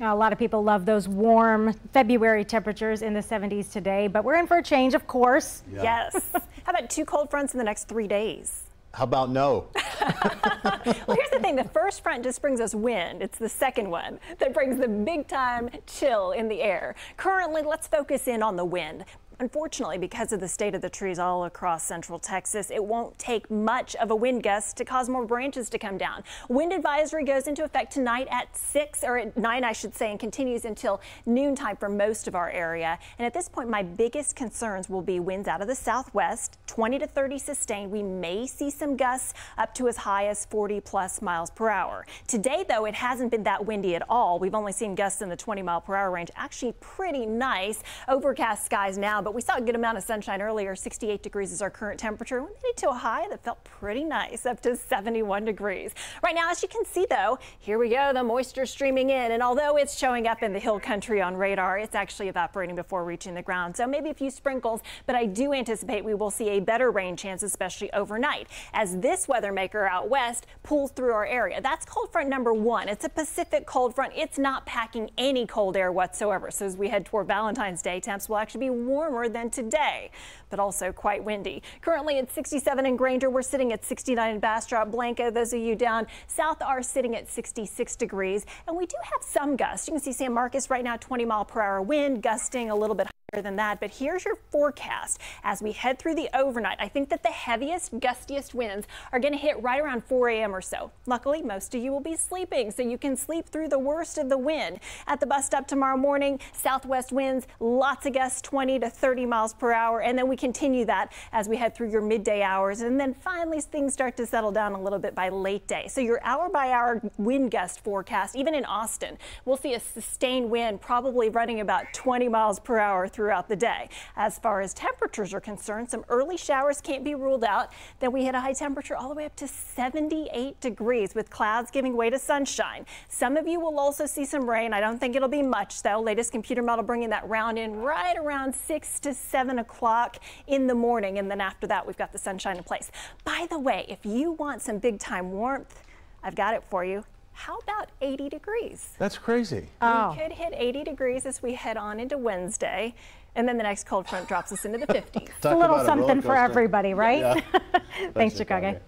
A lot of people love those warm February temperatures in the 70s today, but we're in for a change, of course. Yeah. Yes. How about two cold fronts in the next three days? How about no? well, here's the thing. The first front just brings us wind. It's the second one that brings the big time chill in the air. Currently, let's focus in on the wind. Unfortunately, because of the state of the trees all across central Texas, it won't take much of a wind gust to cause more branches to come down. Wind advisory goes into effect tonight at 6 or at 9, I should say, and continues until noontime for most of our area. And at this point, my biggest concerns will be winds out of the southwest, 20 to 30 sustained. We may see some gusts up to as high as 40 plus miles per hour. Today, though, it hasn't been that windy at all. We've only seen gusts in the 20 mile per hour range. Actually, pretty nice. Overcast skies now but we saw a good amount of sunshine earlier. 68 degrees is our current temperature. We made it to a high that felt pretty nice, up to 71 degrees. Right now, as you can see, though, here we go, the moisture streaming in. And although it's showing up in the hill country on radar, it's actually evaporating before reaching the ground. So maybe a few sprinkles, but I do anticipate we will see a better rain chance, especially overnight, as this weather maker out west pulls through our area. That's cold front number one. It's a Pacific cold front. It's not packing any cold air whatsoever. So as we head toward Valentine's Day, temps will actually be warmer warmer than today, but also quite windy. Currently at 67 in Granger, we're sitting at 69 in Bastrop Blanco, Those of you down south are sitting at 66 degrees, and we do have some gusts. You can see San Marcos right now, 20 mile per hour wind, gusting a little bit than that, but here's your forecast as we head through the overnight. I think that the heaviest, gustiest winds are going to hit right around 4 a.m. or so. Luckily, most of you will be sleeping, so you can sleep through the worst of the wind. At the bus stop tomorrow morning, southwest winds, lots of gusts, 20 to 30 miles per hour, and then we continue that as we head through your midday hours, and then finally things start to settle down a little bit by late day. So your hour by hour wind gust forecast, even in Austin, we'll see a sustained wind, probably running about 20 miles per hour throughout the day. As far as temperatures are concerned, some early showers can't be ruled out. Then we hit a high temperature all the way up to 78 degrees with clouds giving way to sunshine. Some of you will also see some rain. I don't think it'll be much though. Latest computer model bringing that round in right around 6 to 7 o'clock in the morning. And then after that, we've got the sunshine in place. By the way, if you want some big time warmth, I've got it for you. How about 80 degrees? That's crazy. Oh. We could hit 80 degrees as we head on into Wednesday, and then the next cold front drops us into the 50s. it's a little something a for everybody, right? Yeah. Thanks, Thanks, Chikage. Chikage.